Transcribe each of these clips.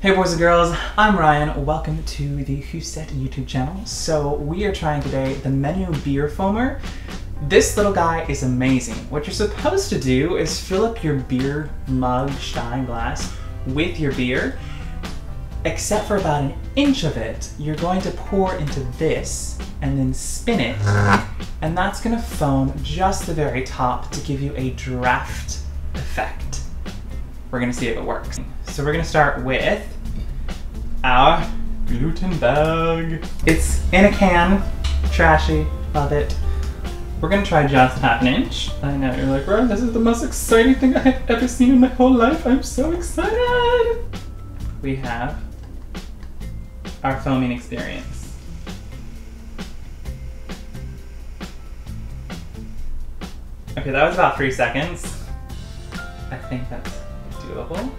Hey boys and girls, I'm Ryan. Welcome to the Huset YouTube channel. So we are trying today the Menu Beer Foamer. This little guy is amazing. What you're supposed to do is fill up your beer mug, stein, glass with your beer, except for about an inch of it, you're going to pour into this and then spin it, and that's gonna foam just the very top to give you a draft effect. We're gonna see if it works. So we're gonna start with our Glutenberg. It's in a can, trashy, love it. We're gonna try just half an inch. I know, you're like, bro, this is the most exciting thing I have ever seen in my whole life. I'm so excited. We have our filming experience. Okay, that was about three seconds. I think that's doable.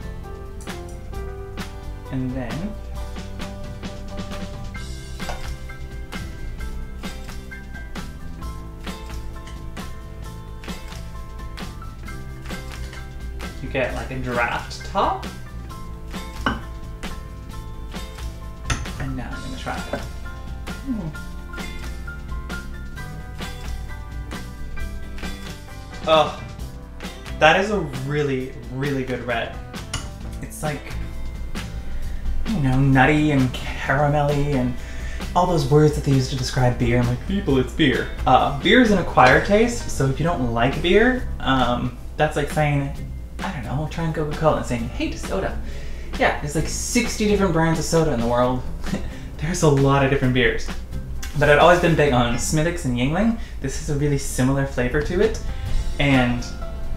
And then you get like a draft top. And now I'm gonna try it. Oh, that is a really, really good red. It's like, you know, nutty and caramelly and all those words that they use to describe beer. I'm like, people, it's beer. Uh, beer is an acquired taste, so if you don't like beer, um, that's like saying, I don't know, trying Coca-Cola and saying, hate soda. Yeah, there's like 60 different brands of soda in the world. there's a lot of different beers. But I've always been big on Smithwick's and Yuengling. This has a really similar flavor to it. And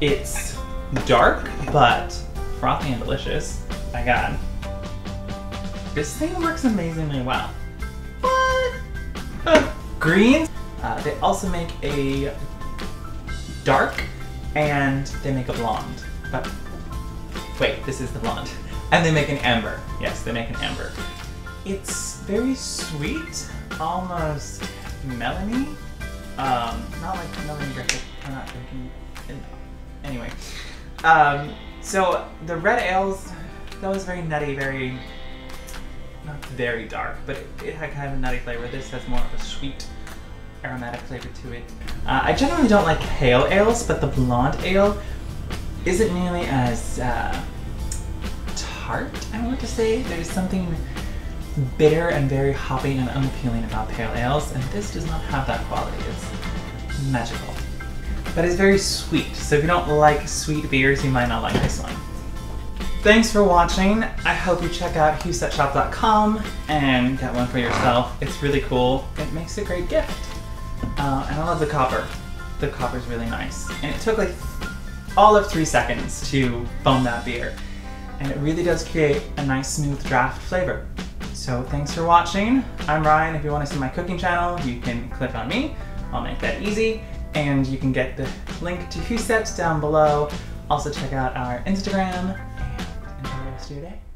it's dark, but frothy and delicious. My god. This thing works amazingly well. What? Uh, green. Uh, they also make a dark and they make a blonde. But wait, this is the blonde. And they make an amber. Yes, they make an amber. It's very sweet, almost melony. Um, not like melony breakfast. I'm not drinking. Anyway, um, so the red ales, that was very nutty, very very dark, but it, it, had kind of a nutty flavor. This has more of a sweet, aromatic flavor to it. Uh, I generally don't like pale ales, but the blonde ale isn't nearly as uh, tart, I want to say. There's something bitter and very hoppy and unappealing about pale ales, and this does not have that quality. It's magical. But it's very sweet, so if you don't like sweet beers, you might not like this one. Thanks for watching. I hope you check out husetshop.com and get one for yourself. It's really cool. It makes a great gift. Uh, and I love the copper. The copper's really nice. And it took like all of three seconds to foam that beer. And it really does create a nice smooth draft flavor. So thanks for watching. I'm Ryan. If you want to see my cooking channel, you can click on me. I'll make that easy. And you can get the link to Huset down below. Also check out our Instagram and